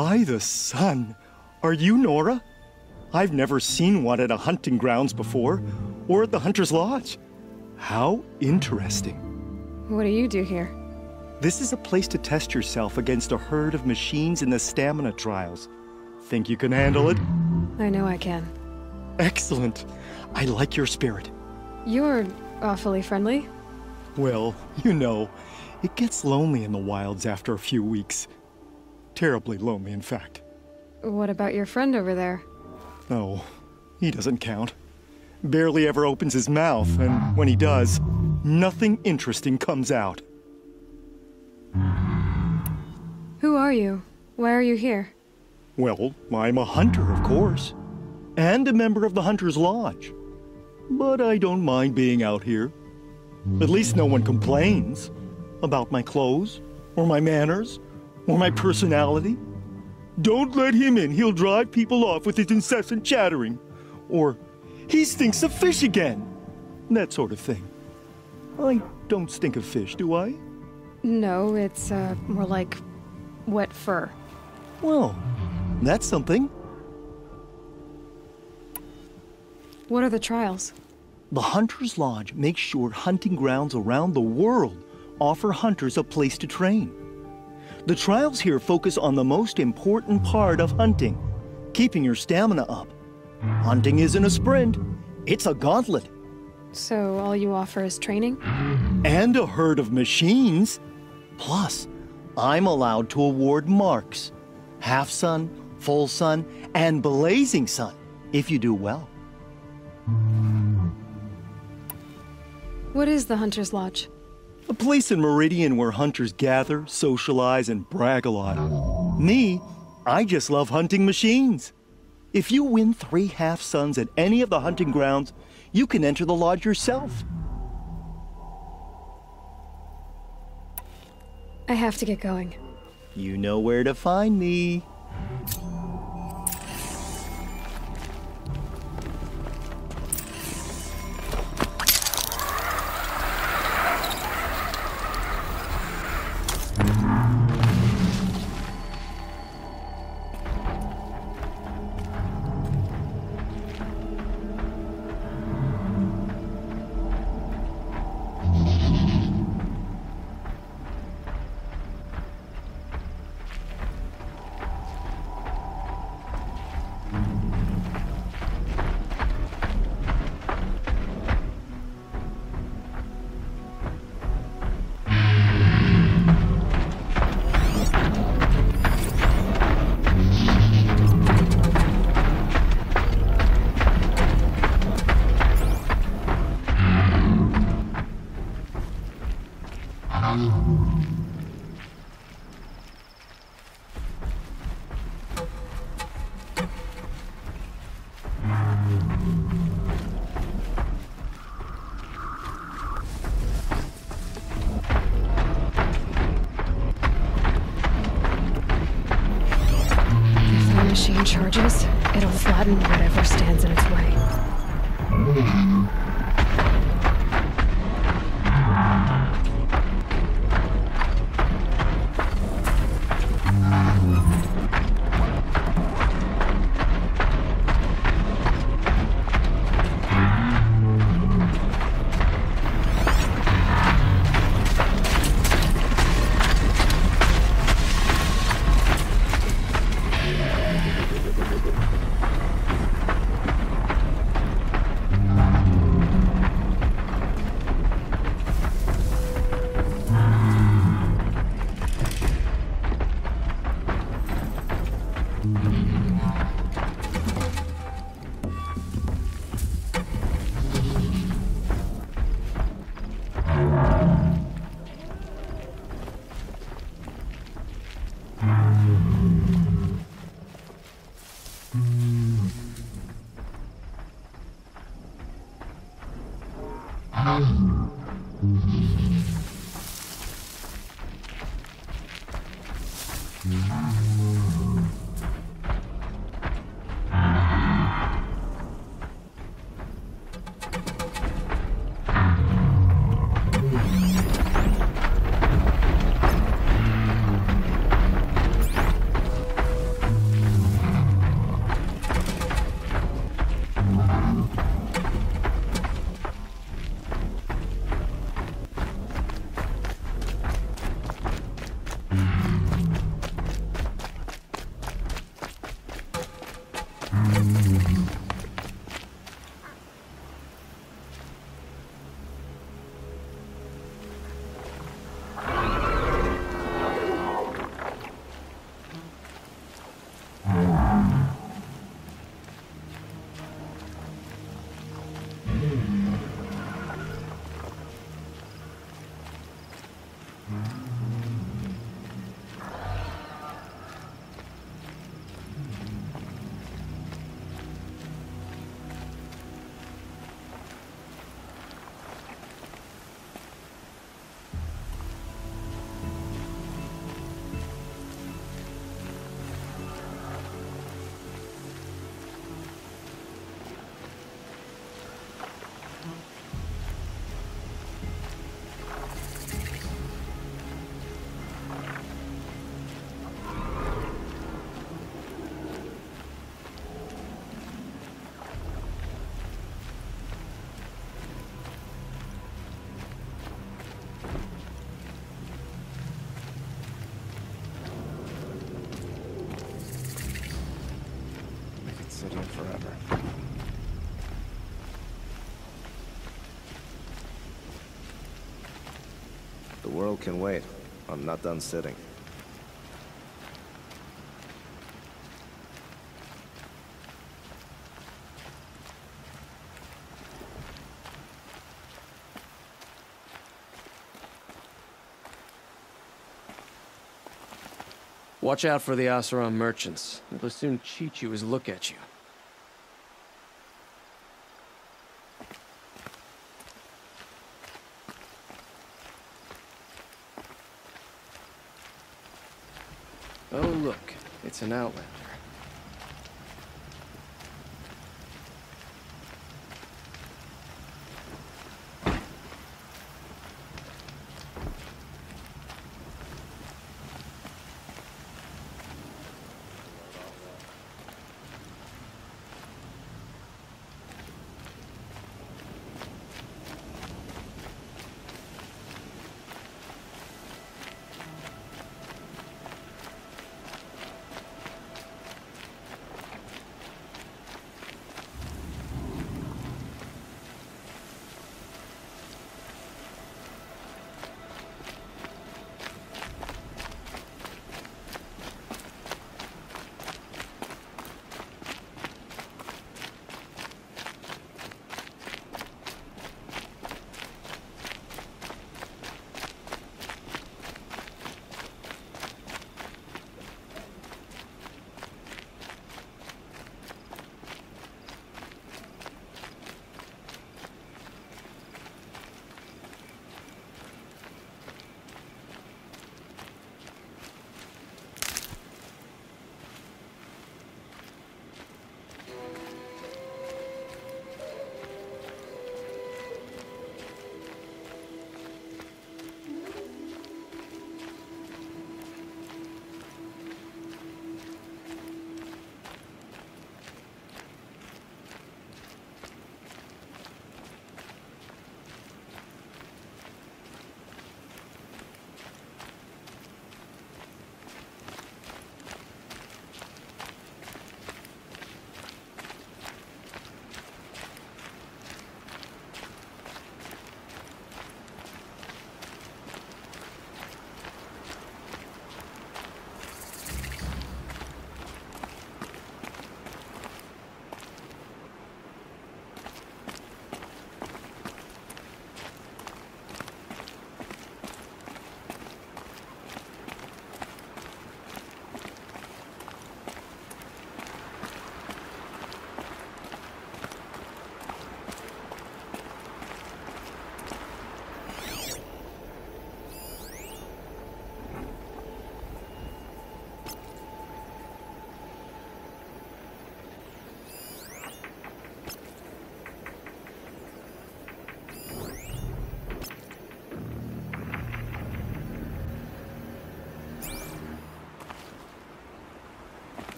By the sun! Are you Nora? I've never seen one at a hunting grounds before, or at the Hunter's Lodge. How interesting. What do you do here? This is a place to test yourself against a herd of machines in the stamina trials. Think you can handle it? I know I can. Excellent. I like your spirit. You're awfully friendly. Well, you know, it gets lonely in the wilds after a few weeks. Terribly lonely, in fact. What about your friend over there? Oh, he doesn't count. Barely ever opens his mouth, and when he does, nothing interesting comes out. Who are you? Why are you here? Well, I'm a hunter, of course, and a member of the Hunter's Lodge. But I don't mind being out here. At least no one complains about my clothes, or my manners, or my personality. Don't let him in, he'll drive people off with his incessant chattering. Or, he stinks of fish again. That sort of thing. I don't stink of fish, do I? No, it's, uh, more like wet fur. Well, that's something. What are the trials? The Hunter's Lodge makes sure hunting grounds around the world offer hunters a place to train. The trials here focus on the most important part of hunting keeping your stamina up. Hunting isn't a sprint, it's a gauntlet. So all you offer is training? And a herd of machines. Plus, I'm allowed to award marks half sun, full sun, and blazing sun if you do well. What is the Hunter's Lodge? A place in Meridian where hunters gather, socialize, and brag a lot. Me, I just love hunting machines. If you win three half suns at any of the hunting grounds, you can enter the lodge yourself. I have to get going. You know where to find me. Can wait. I'm not done sitting. Watch out for the Oseram merchants. They'll soon cheat you as look at you. Oh, look. It's an Outlander.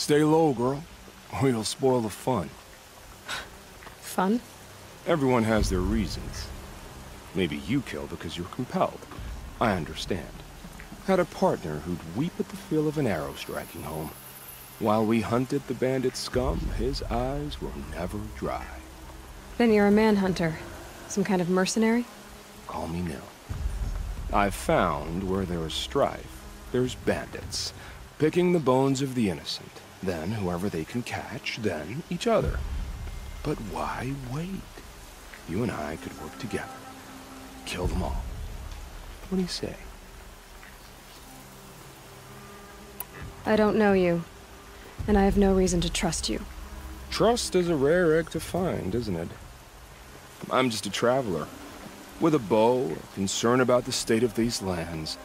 Stay low, girl, or you'll spoil the fun. Fun? Everyone has their reasons. Maybe you kill because you're compelled. I understand. Had a partner who'd weep at the feel of an arrow striking home. While we hunted the bandit scum, his eyes were never dry. Then you're a manhunter. Some kind of mercenary? Call me Nil. I've found where there is strife, there's bandits, picking the bones of the innocent. Then whoever they can catch, then each other. But why wait? You and I could work together. Kill them all. What do you say? I don't know you. And I have no reason to trust you. Trust is a rare egg to find, isn't it? I'm just a traveler. With a bow, a concern about the state of these lands,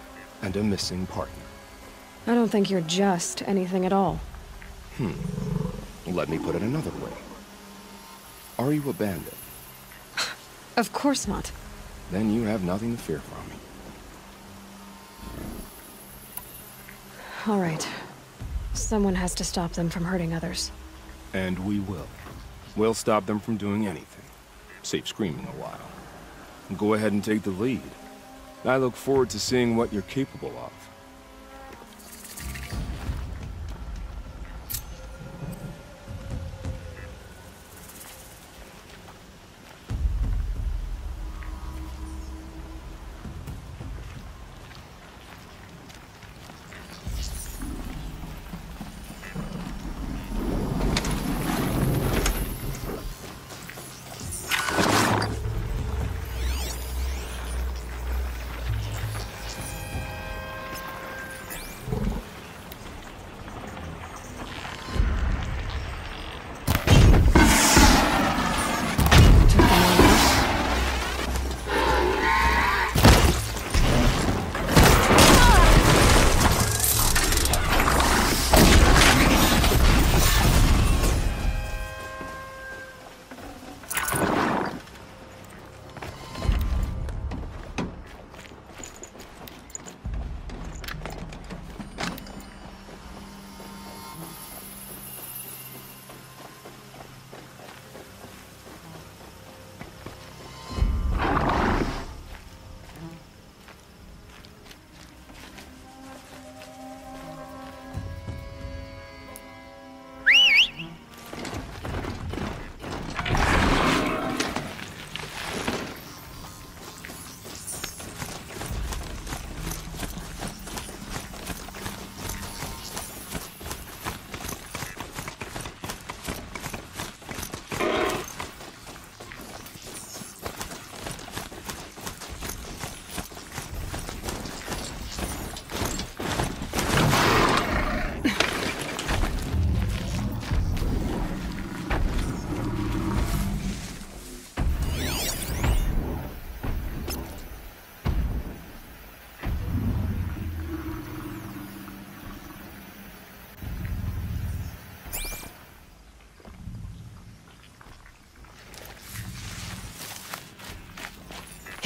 and a missing partner. I don't think you're just anything at all. Hmm. Let me put it another way. Are you a bandit? Of course not. Then you have nothing to fear from me. All right. Someone has to stop them from hurting others. And we will. We'll stop them from doing anything. Save screaming a while. Go ahead and take the lead. I look forward to seeing what you're capable of.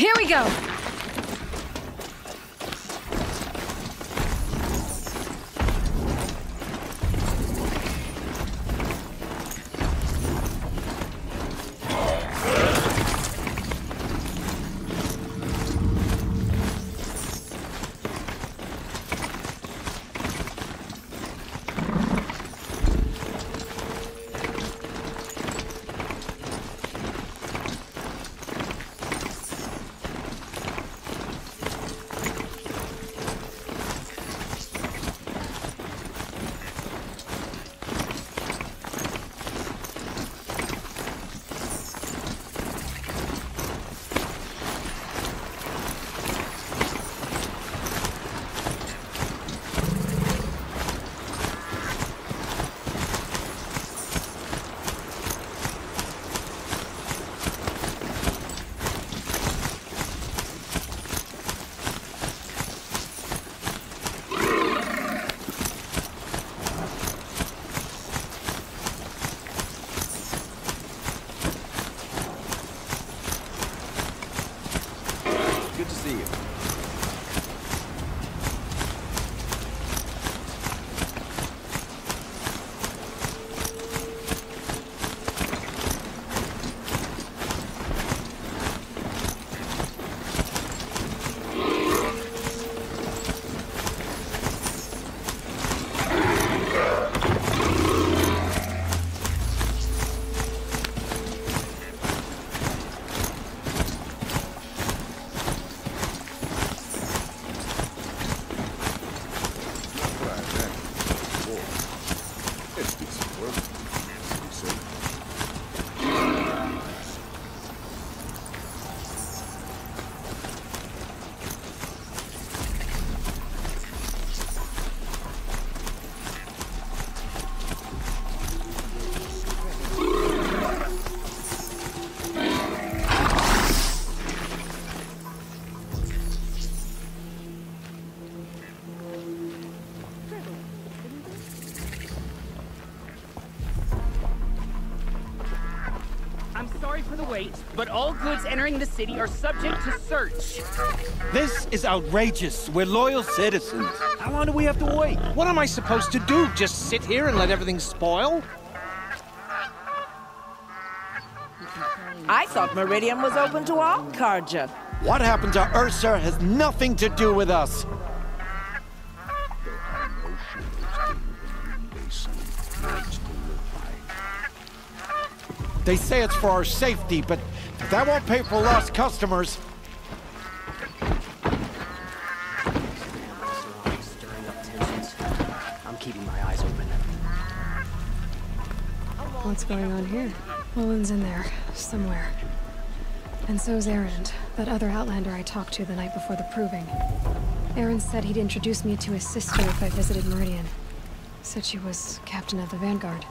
Here we go! But all goods entering the city are subject to search. This is outrageous. We're loyal citizens. How long do we have to wait? What am I supposed to do? Just sit here and let everything spoil? I thought Meridian was open to all Carja. What happened to Ersa has nothing to do with us. They say it's for our safety, but that won't pay for lost customers. Stirring up tensions. I'm keeping my eyes open. What's going on here? Olin's in there, somewhere. And so's Erend, that other Outlander I talked to the night before the proving. Erend said he'd introduce me to his sister if I visited Meridian. Said she was captain of the Vanguard.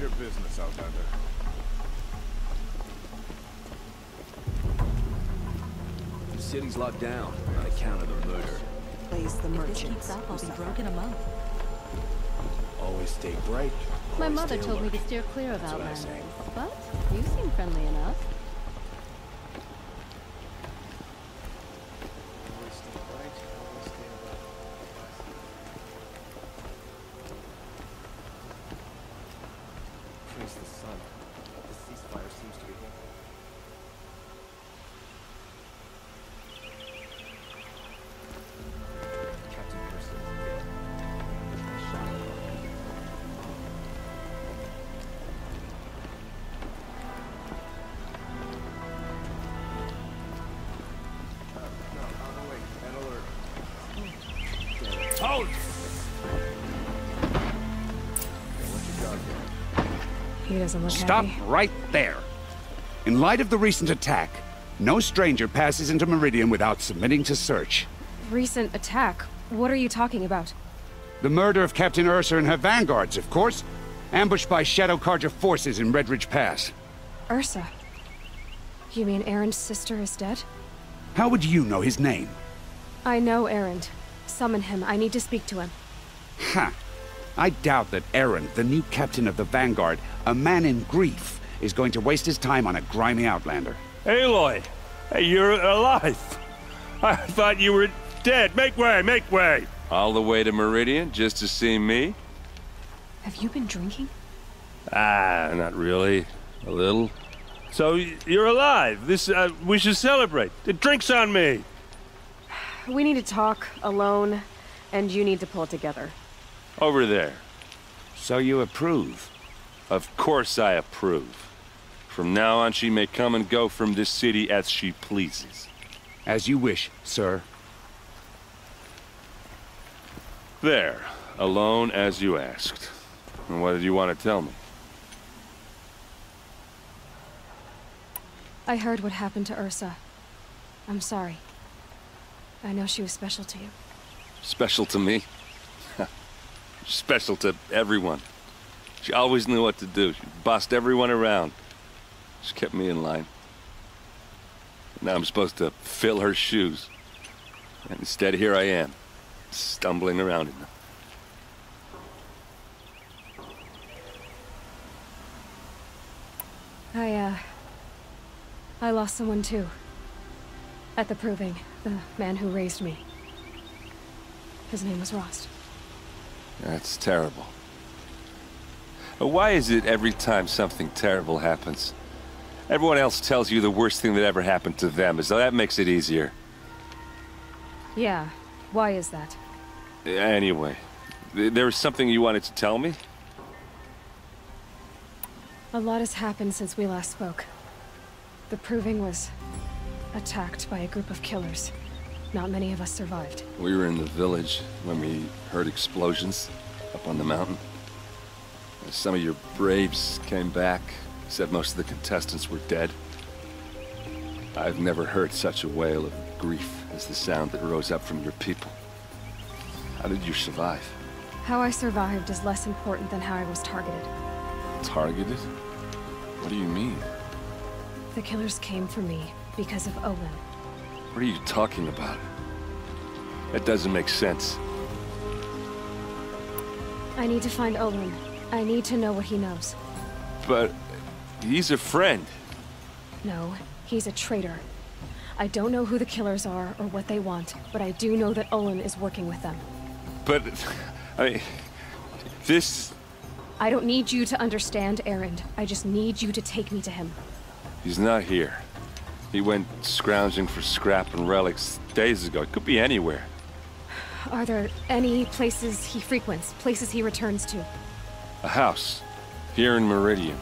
Your business, Outlander. The city's locked down on account of the murder. Plays the If this keeps up, I'll be broke in a month. Always stay bright. My mother stay told me to steer clear of That's Outlanders, but you seem friendly enough. Doesn't look Stop right there. In light of the recent attack, no stranger passes into Meridian without submitting to search. Recent attack? What are you talking about? The murder of Captain Ersa and her vanguards, of course. Ambushed by Shadow Carja forces in Redridge Pass. Ersa. You mean Erend's sister is dead? How would you know his name? I know Erend. Summon him. I need to speak to him. Ha! I doubt that Erend, the new captain of the Vanguard, a man in grief, is going to waste his time on a grimy outlander. Aloy! Hey, you're alive! I thought you were dead. Make way, make way! All the way to Meridian just to see me? Have you been drinking? Ah, not really. A little. So, you're alive. This, uh, we should celebrate. The drink's on me. We need to talk alone, and you need to pull it together. Over there. So you approve? Of course I approve. From now on, she may come and go from this city as she pleases. As you wish, sir. There. Alone as you asked. And what did you want to tell me? I heard what happened to Ersa. I'm sorry. I know she was special to you. Special to me? special to everyone. She always knew what to do. She bossed everyone around. She kept me in line. Now I'm supposed to fill her shoes. And instead, here I am, stumbling around in them. I, uh... I lost someone, too. At the Proving, the man who raised me. His name was Rost. That's terrible. Why is it every time something terrible happens, everyone else tells you the worst thing that ever happened to them, as though that makes it easier? Yeah, why is that? Anyway, th there was something you wanted to tell me? A lot has happened since we last spoke. The Proving was attacked by a group of killers. Not many of us survived. We were in the village when we heard explosions up on the mountain. Some of your braves came back, said most of the contestants were dead. I've never heard such a wail of grief as the sound that rose up from your people. How did you survive? How I survived is less important than how I was targeted. Targeted? What do you mean? The killers came for me because of Olin. What are you talking about? That doesn't make sense. I need to find Olin. I need to know what he knows. But he's a friend. No, he's a traitor. I don't know who the killers are or what they want, but I do know that Olin is working with them. But, I mean, this... I don't need you to understand, Erend. I just need you to take me to him. He's not here. He went scrounging for scrap and relics days ago. It could be anywhere. Are there any places he frequents? Places he returns to? A house. Here in Meridian.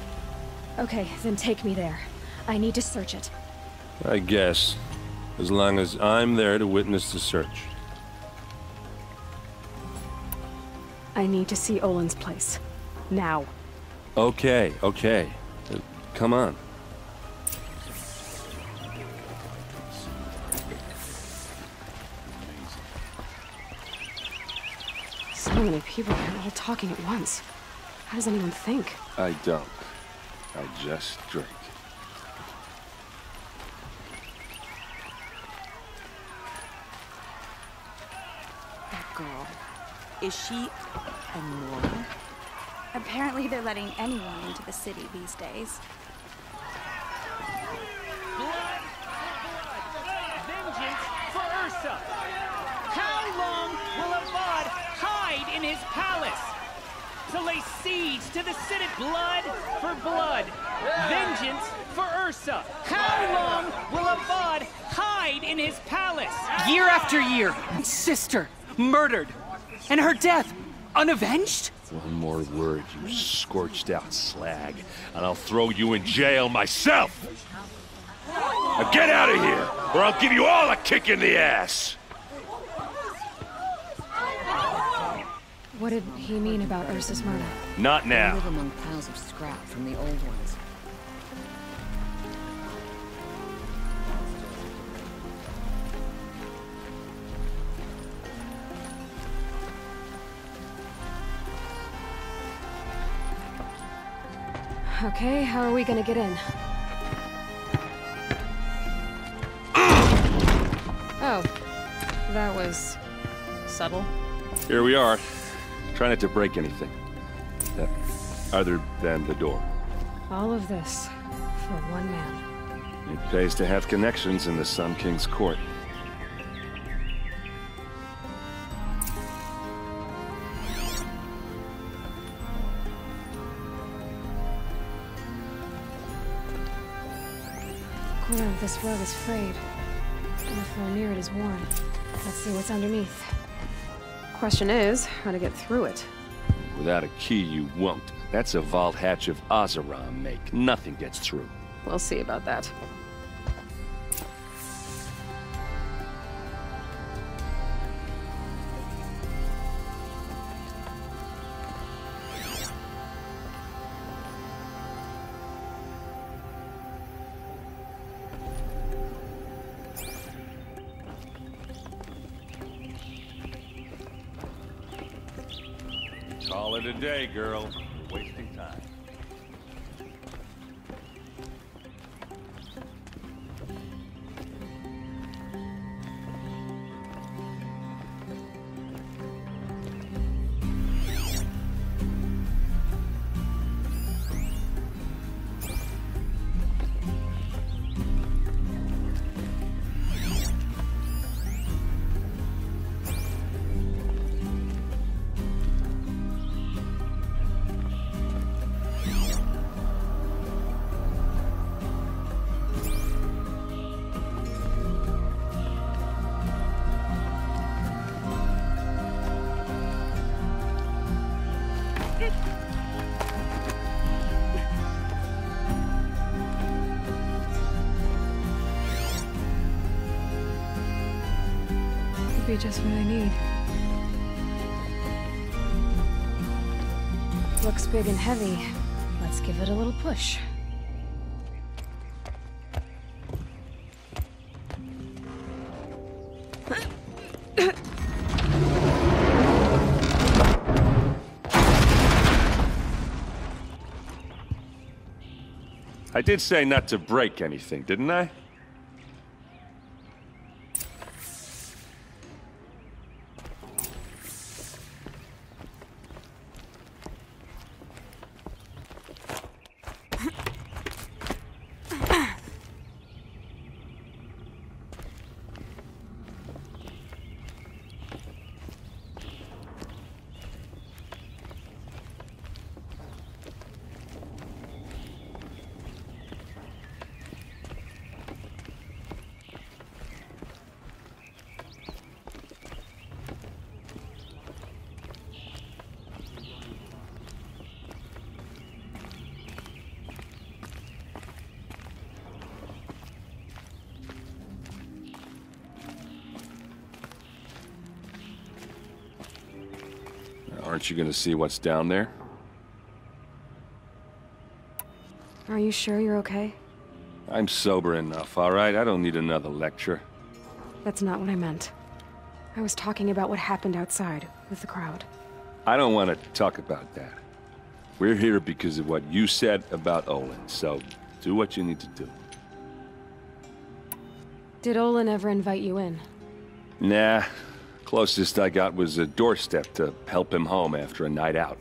Okay, then take me there. I need to search it. I guess. As long as I'm there to witness the search. I need to see Olin's place. Now. Okay, okay. Uh, come on. So many people here all talking at once. How does anyone think? I don't. I just drink. That girl. Is she a immortal? Apparently they're letting anyone into the city these days. Vengeance for Ersa! How long will Avad hide in his palace? To lay siege to the city. Blood for blood. Vengeance for Ersa. How long will Avad hide in his palace? Year after year, sister murdered, and her death unavenged? One more word, you scorched out slag, and I'll throw you in jail myself! Now get out of here, or I'll give you all a kick in the ass! What did he mean about Ersa's murder? Not They now. live among piles of scrap from the old ones. Okay, how are we gonna get in? Oh, that was subtle. Here we are. Try not to break anything. Uh, other than the door. All of this for one man. It pays to have connections in the Sun King's court. The corner of this rug is frayed. And the floor near it is worn. Let's see what's underneath. Question is, how to get through it. Without a key, you won't. That's a vault hatch of Oseram make. Nothing gets through. We'll see about that. Day, girl. Big and heavy. Let's give it a little push. I did say not to break anything, didn't I? Aren't you gonna see what's down there? Are you sure you're okay? I'm sober enough, all right? I don't need another lecture. That's not what I meant. I was talking about what happened outside with the crowd. I don't want to talk about that. We're here because of what you said about Olin, so do what you need to do. Did Olin ever invite you in? Nah. Closest I got was a doorstep to help him home after a night out.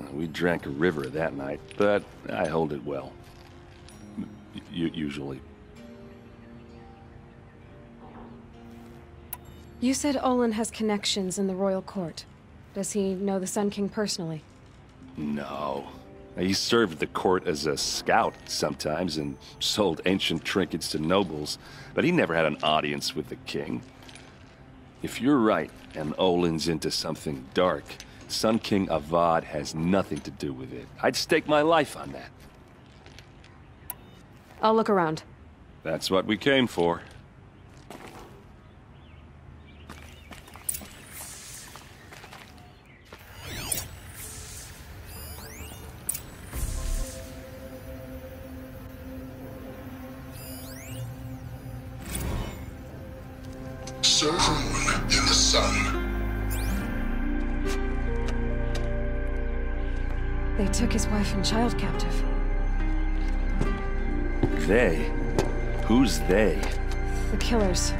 Uh, we drank a river that night, but I hold it well. U usually. You said Olin has connections in the royal court. Does he know the Sun King personally? No. He served the court as a scout sometimes and sold ancient trinkets to nobles, but he never had an audience with the king. If you're right, and Olin's into something dark, Sun King Avad has nothing to do with it. I'd stake my life on that. I'll look around. That's what we came for. Killers.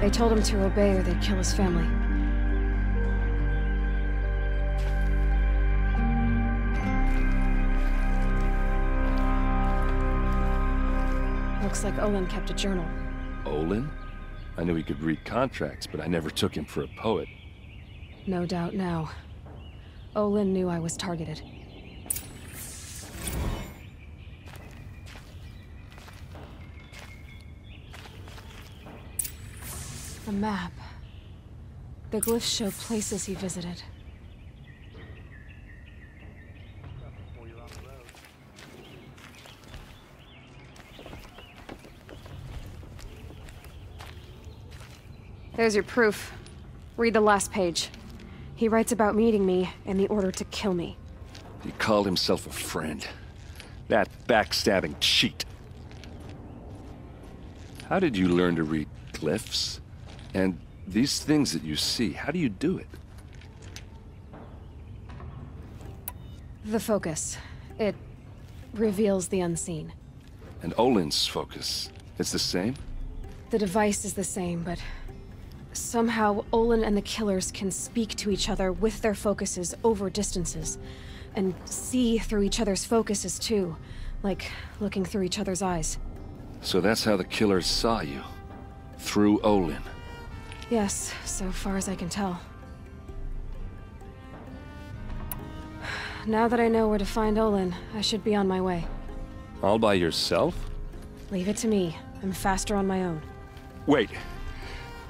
They told him to obey or they'd kill his family. Looks like Olin kept a journal. Olin? I knew he could read contracts, but I never took him for a poet. No doubt now. Olin knew I was targeted. A map. The glyphs show places he visited. There's your proof. Read the last page. He writes about meeting me and the order to kill me. He called himself a friend. That backstabbing cheat. How did you learn to read glyphs? And these things that you see, how do you do it? The focus. It reveals the unseen. And Olin's focus, it's the same? The device is the same, but somehow Olin and the killers can speak to each other with their focuses over distances. And see through each other's focuses too, like looking through each other's eyes. So that's how the killers saw you. Through Olin. Yes, so far as I can tell. Now that I know where to find Olin, I should be on my way. All by yourself? Leave it to me. I'm faster on my own. Wait.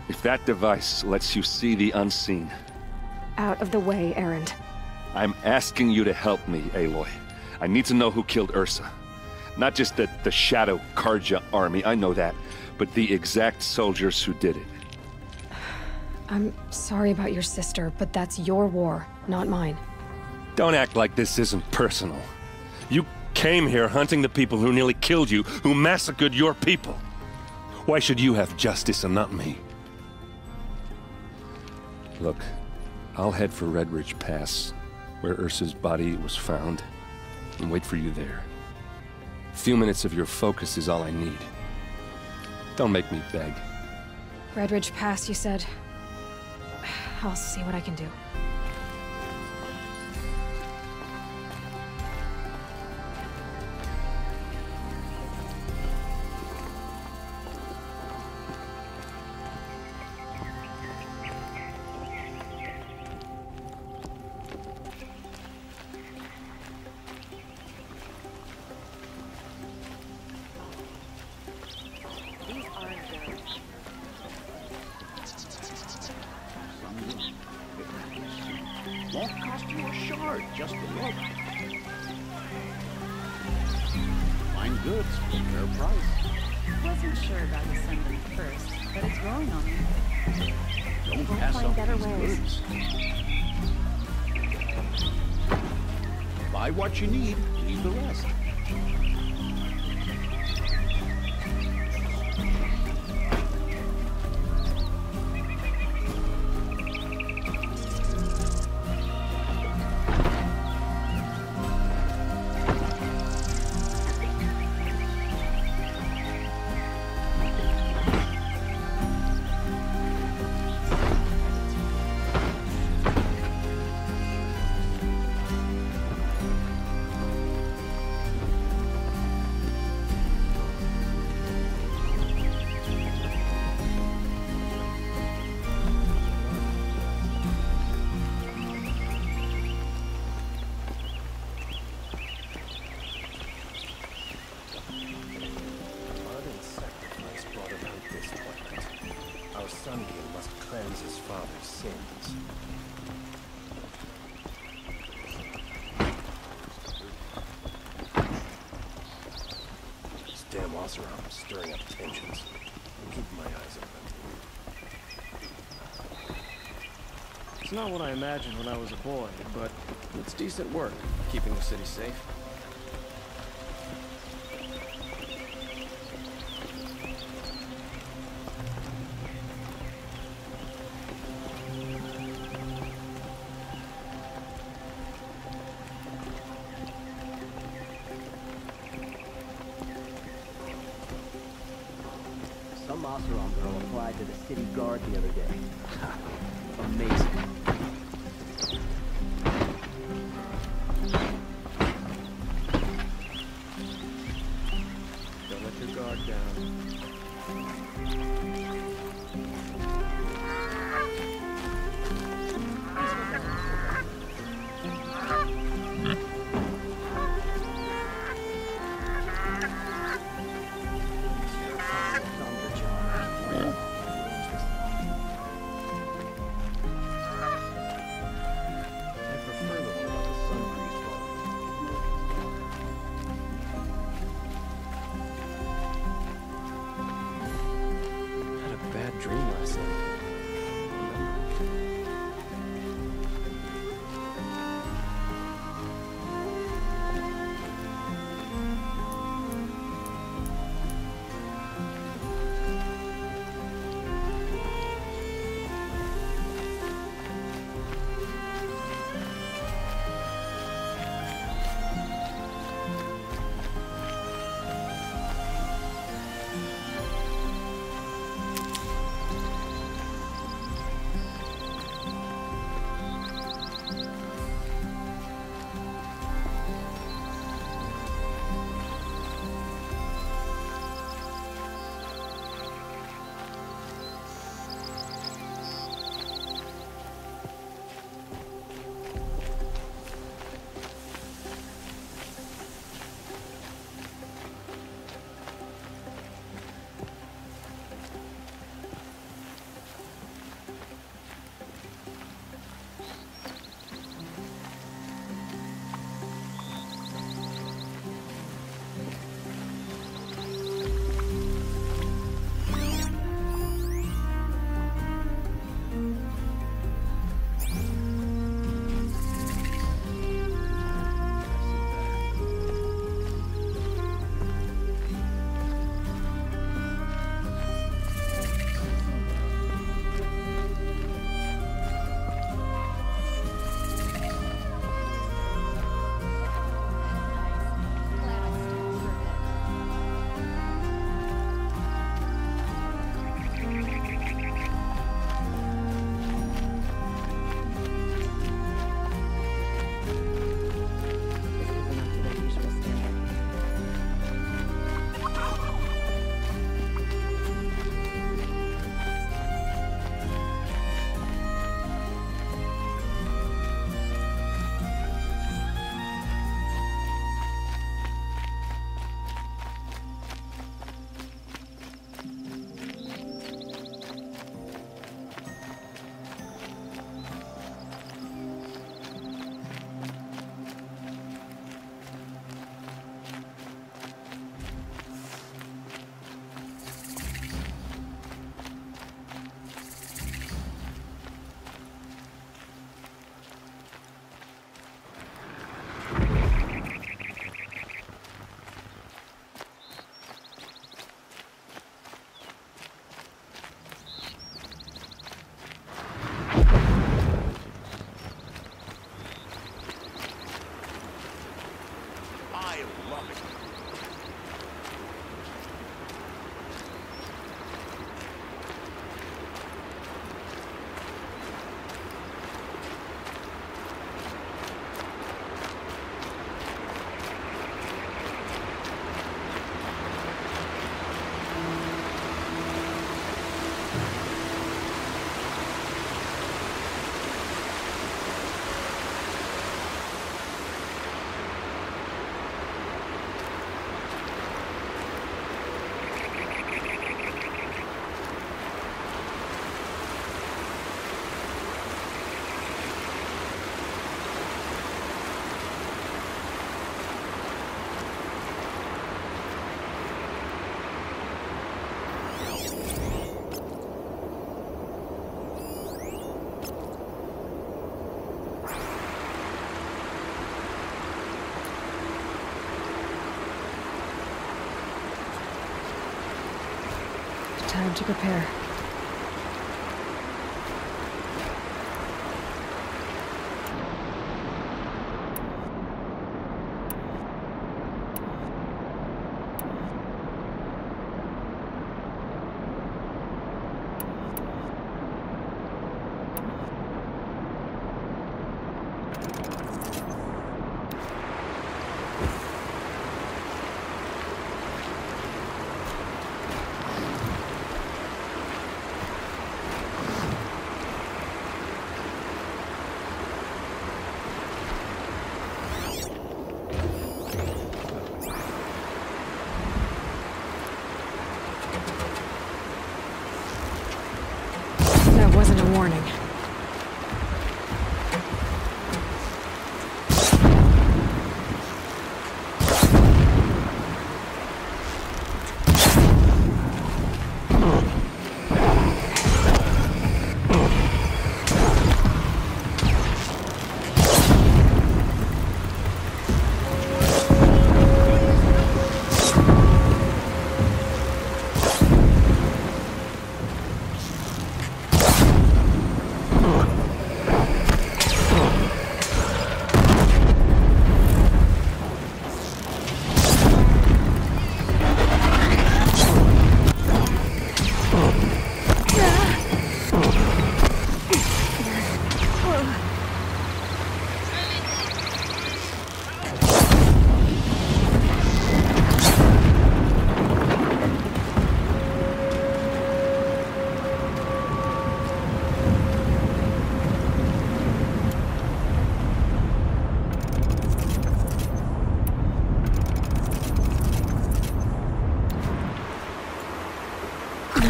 If that device lets you see the unseen... Out of the way, Erend. I'm asking you to help me, Aloy. I need to know who killed Ersa. Not just the, the Shadow Carja army, I know that, but the exact soldiers who did it. I'm sorry about your sister, but that's your war, not mine. Don't act like this isn't personal. You came here hunting the people who nearly killed you, who massacred your people. Why should you have justice and not me? Look, I'll head for Redridge Pass, where Ersa's body was found, and wait for you there. A few minutes of your focus is all I need. Don't make me beg. Redridge Pass, you said? I'll see what I can do. Fair price. Wasn't sure about the at first, but it's growing on me. Don't Won't pass find up better these ways. goods. Buy what you need, leave the rest. It's not what I imagined when I was a boy, but it's decent work, keeping the city safe. Time to prepare.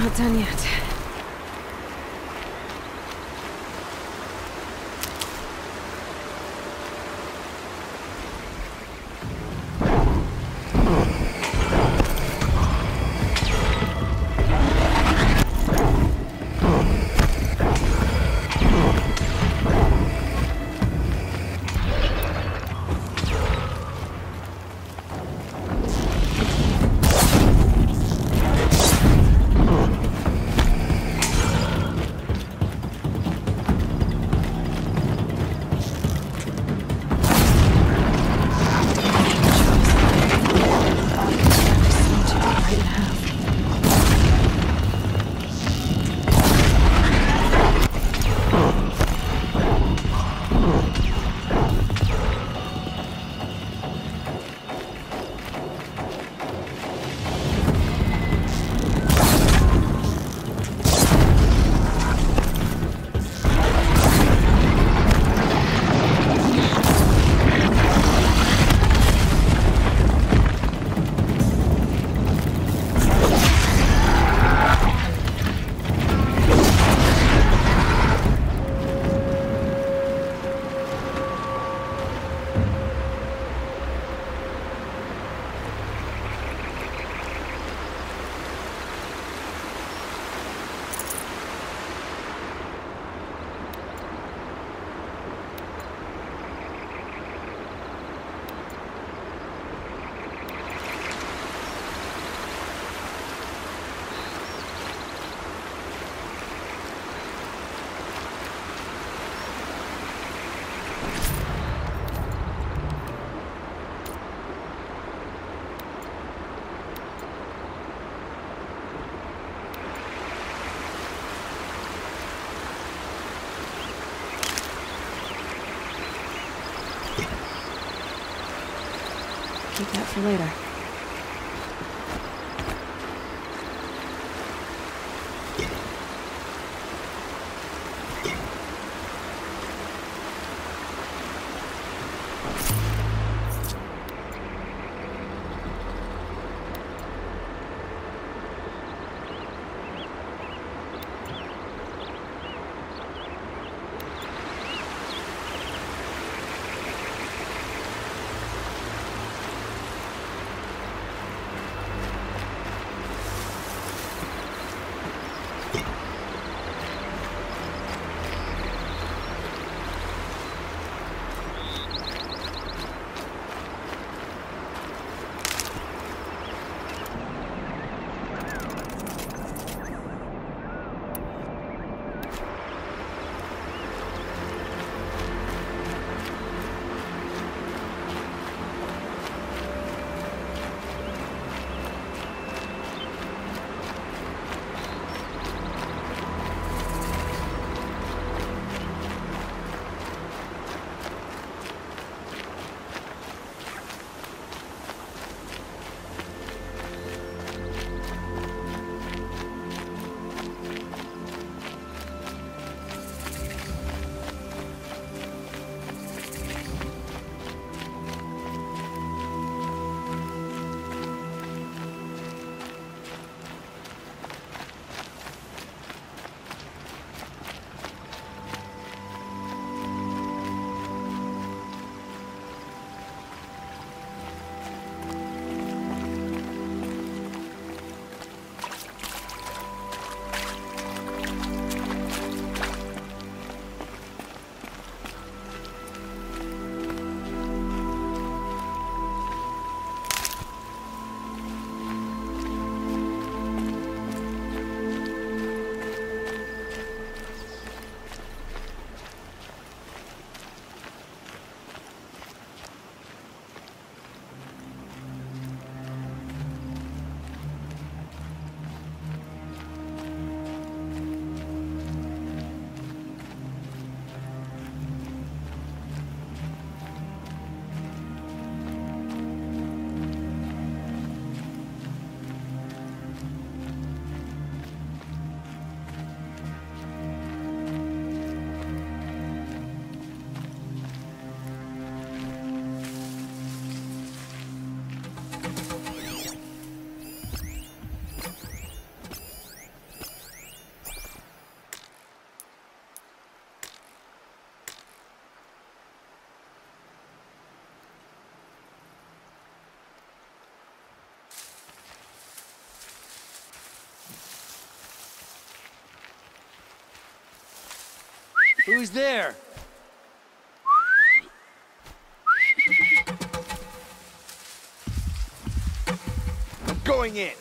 Not done yet. Keep that for later. Who's there? Going in.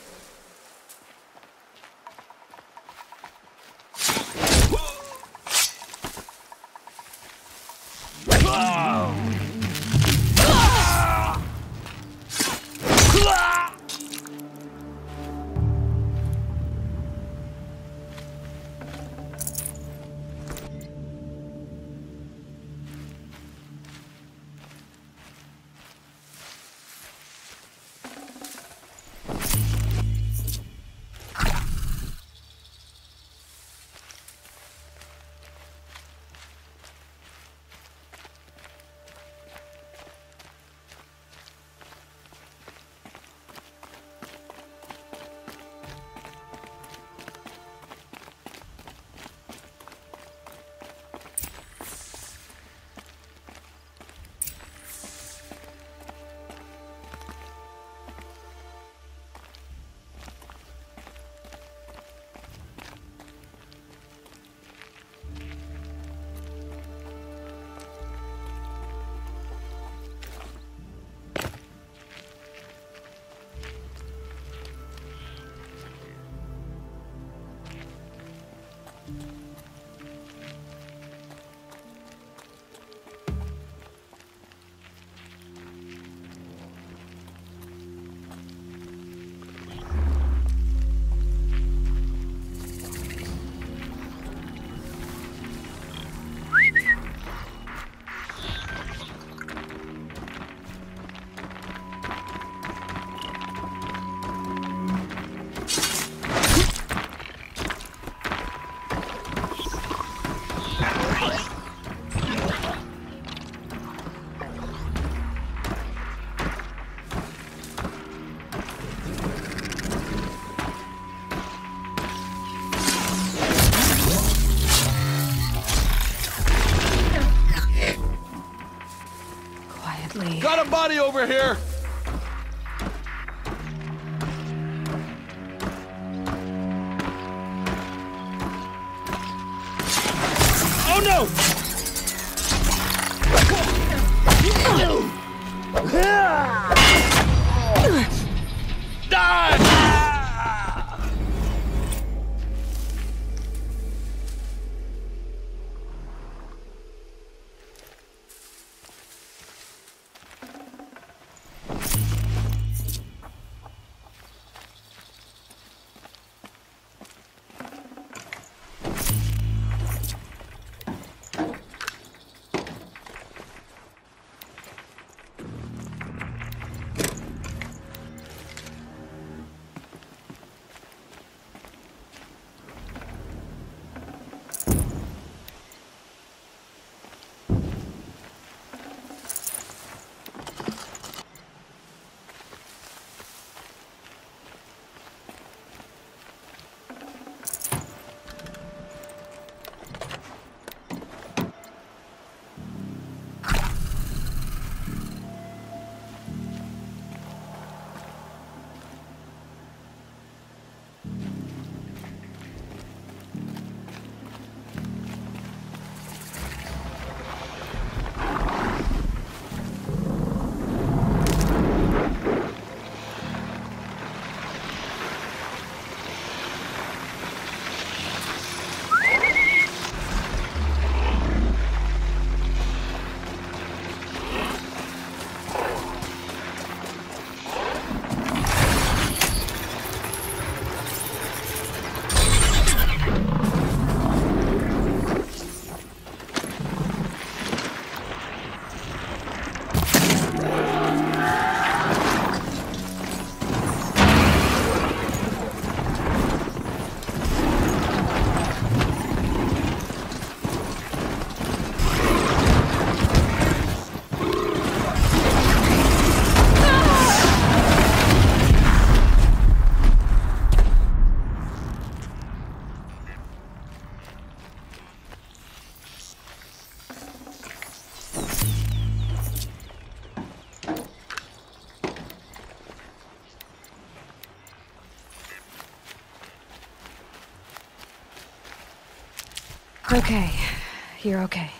Body over here! Okay. you're okay.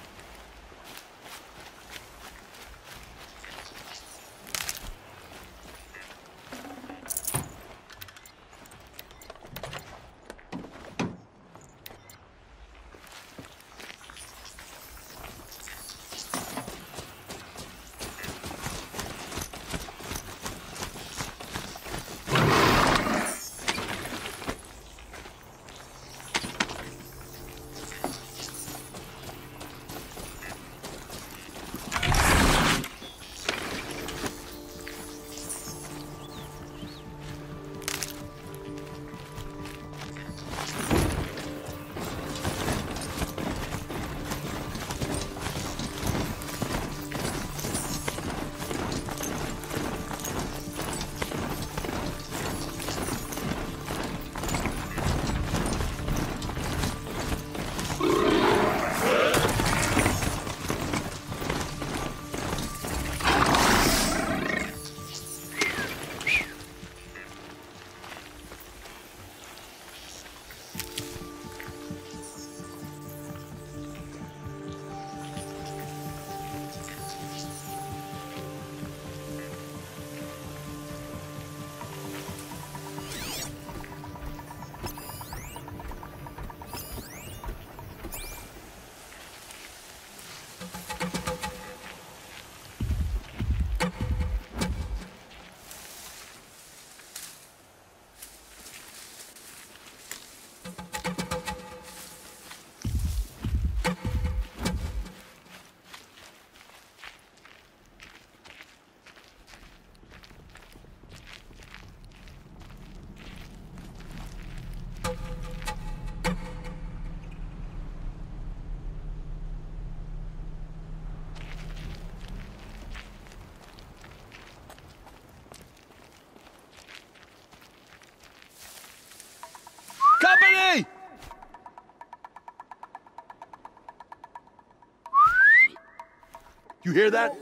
You hear that?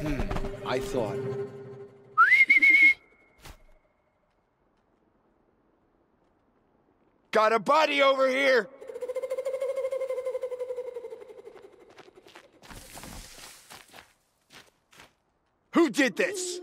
Hmm, I thought. Got a body over here! Who did this?